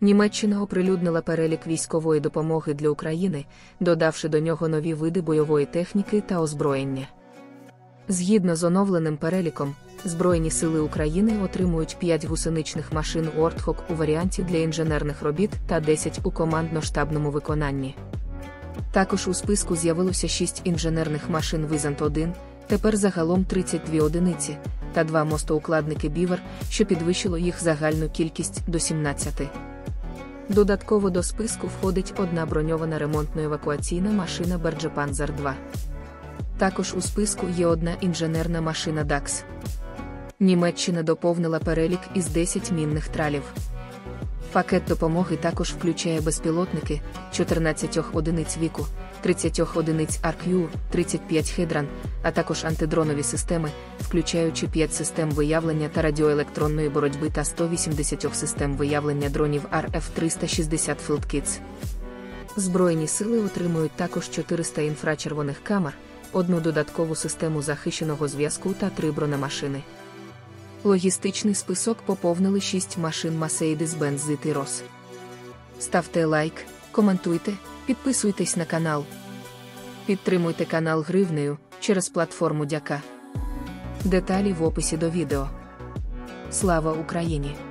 Німеччина оприлюднила перелік військової допомоги для України, додавши до нього нові види бойової техніки та озброєння. Згідно з оновленим переліком, Збройні сили України отримують 5 гусеничних машин Ортхок у варіанті для інженерних робіт та 10 у командно-штабному виконанні. Також у списку з'явилося 6 інженерних машин Визант 1 тепер загалом 32 одиниці, та два мостоукладники Бівер, що підвищило їх загальну кількість до 17. Додатково до списку входить одна броньована ремонтно-евакуаційна машина Берджепанзер 2. Також у списку є одна інженерна машина DAX. Німеччина доповнила перелік із 10 мінних тралів. Пакет допомоги також включає безпілотники 14 одиниць віку, 30 одиниць RQ, 35 Хедран, а також антидронові системи, включаючи 5 систем виявлення та радіоелектронної боротьби та 180 систем виявлення дронів RF-360 FieldKits. Збройні сили отримують також 400 інфрачервоних камер, одну додаткову систему захищеного зв'язку та три бронемашини. Логістичний список поповнили 6 машин Mercedes-Benz ZT Ross. Ставте лайк, коментуйте, підписуйтесь на канал. Підтримуйте канал гривнею через платформу Дяка. Деталі в описі до відео. Слава Україні!